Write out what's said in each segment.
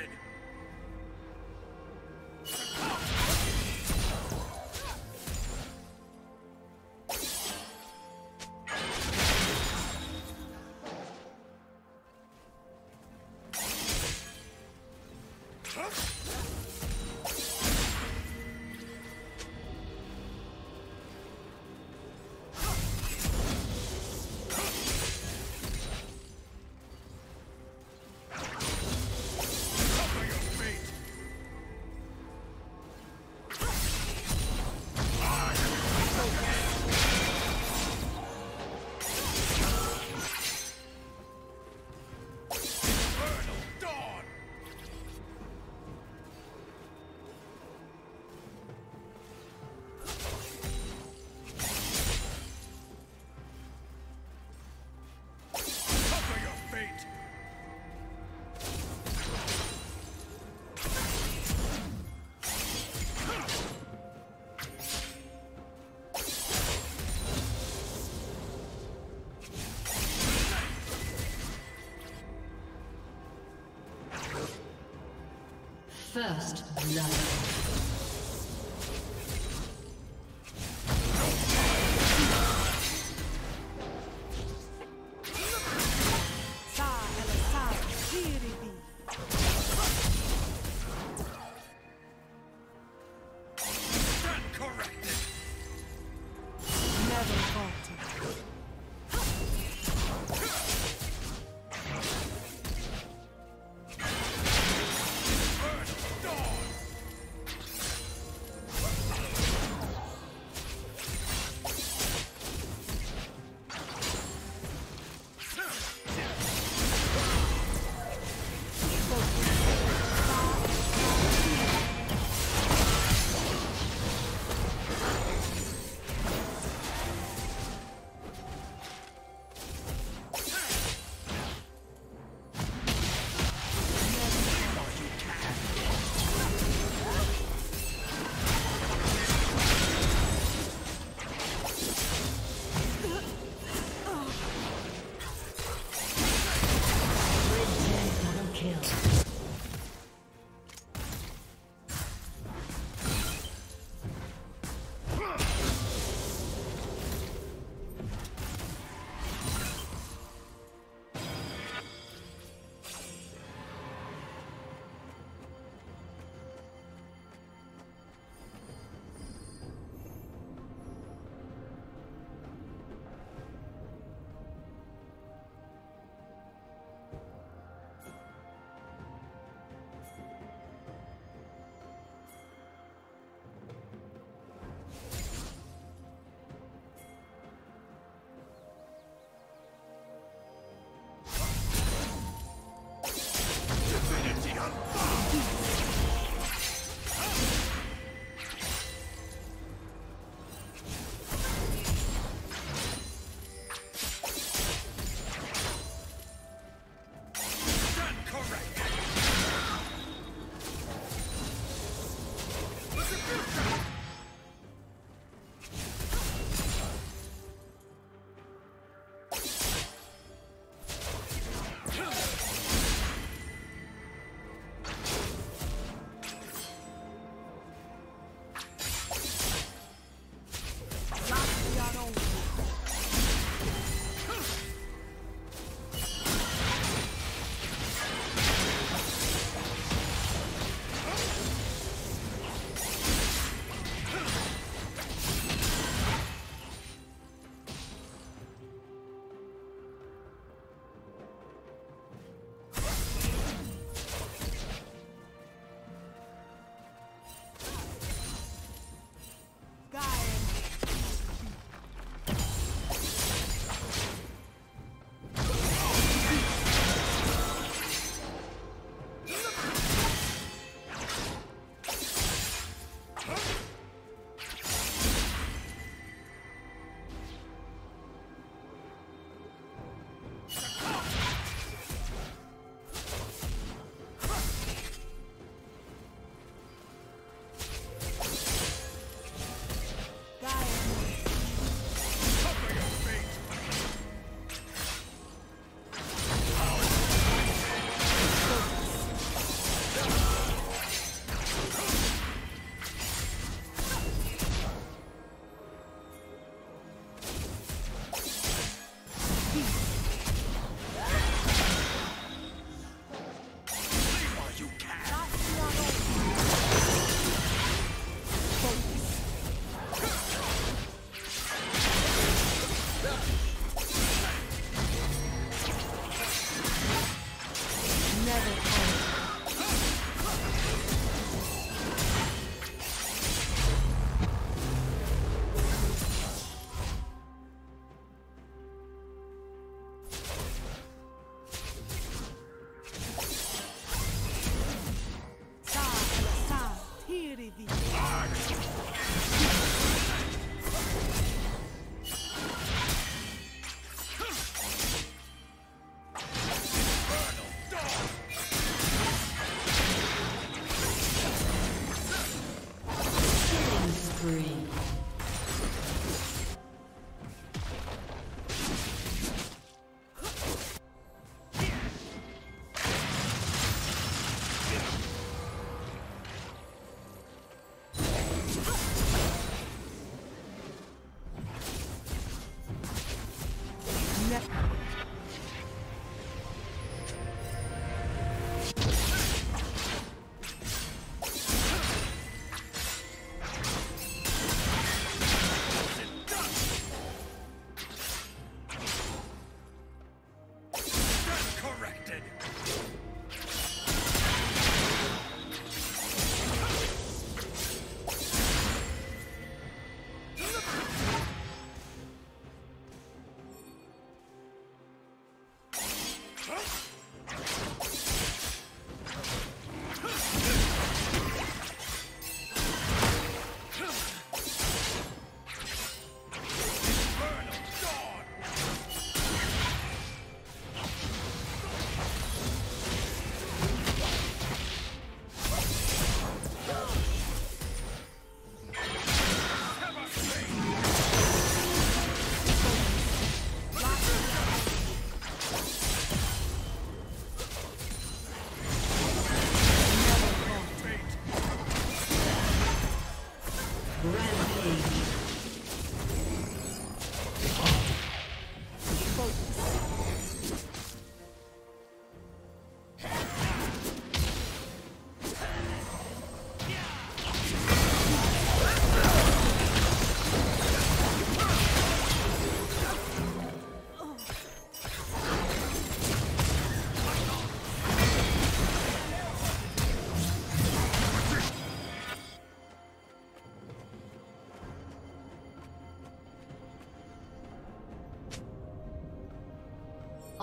corrected! First blood.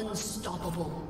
Unstoppable.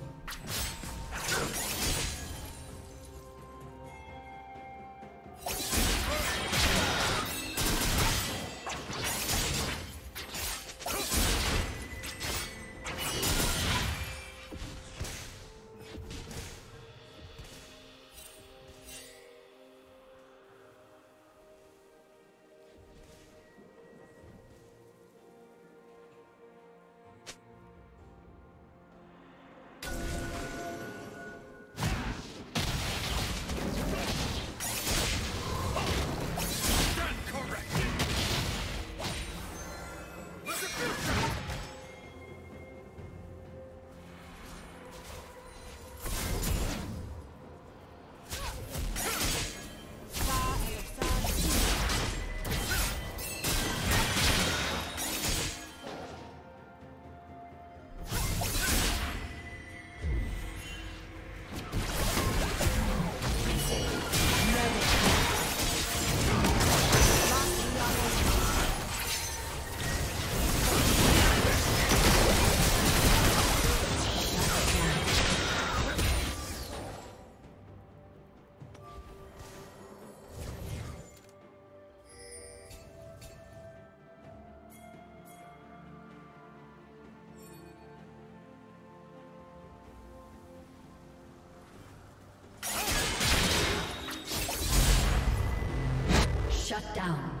Shut down.